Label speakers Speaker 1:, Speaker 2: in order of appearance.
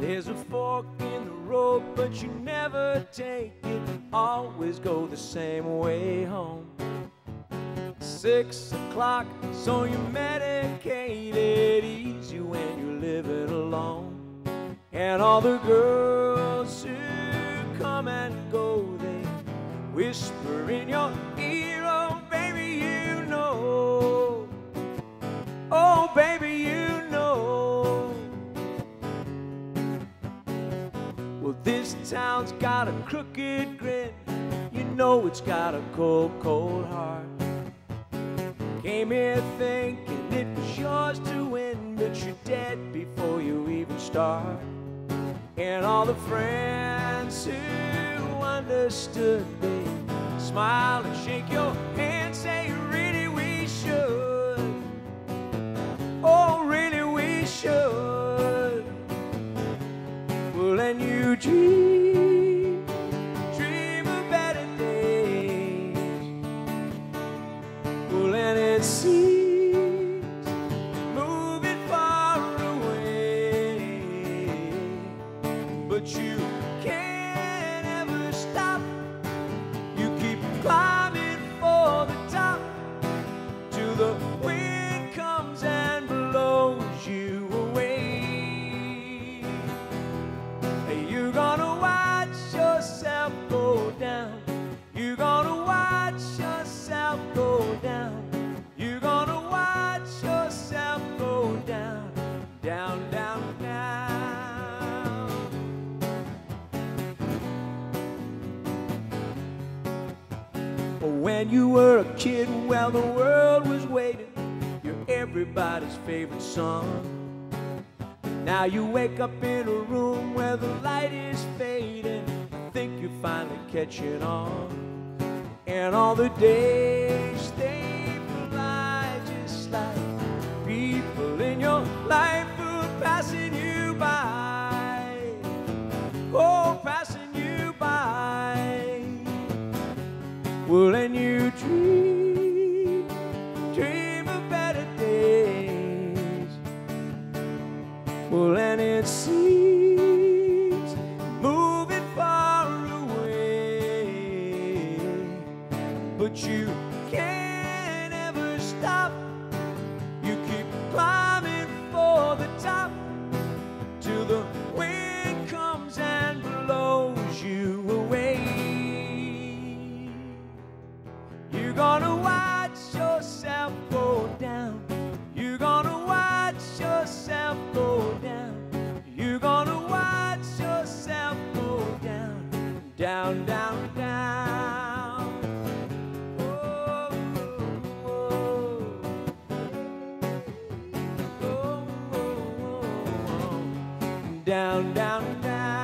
Speaker 1: There's a fork in the road, but you never take it. Always go the same way home. Six o'clock, so you're medicated. Easy when you're living alone. And all the girls who come and go, they whisper town's got a crooked grin. You know it's got a cold, cold heart. Came here thinking it was yours to win, but you're dead before you even start. And all the friends who understood, they smile and shake your hand, When you were a kid, while the world was waiting. You're everybody's favorite son. Now you wake up in a room where the light is fading. Think you're finally catching on. And all the days they fly just like people in your life who are passing you Well, and you dream, dream of better days. Well, and it seems moving far away, but you can't down, down, down.